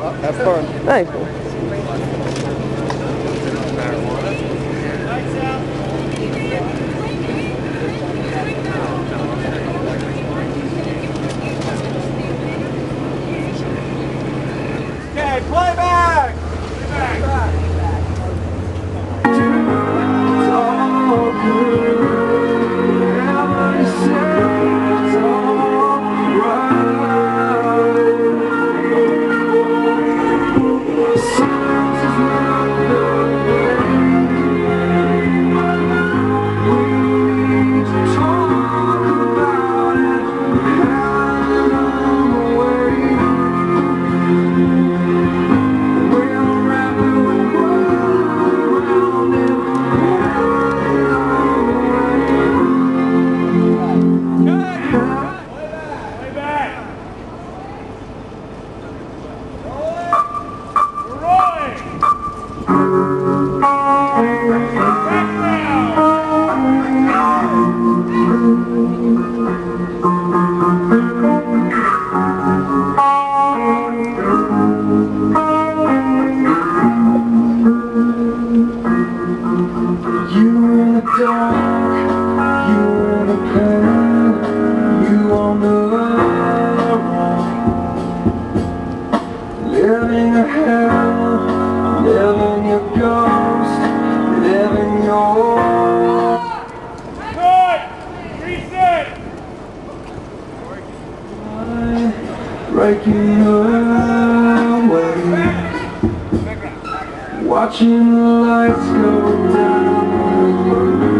Have fun. Thanks. Okay, play back. Living a hell, living breaking away. Watching the lights go down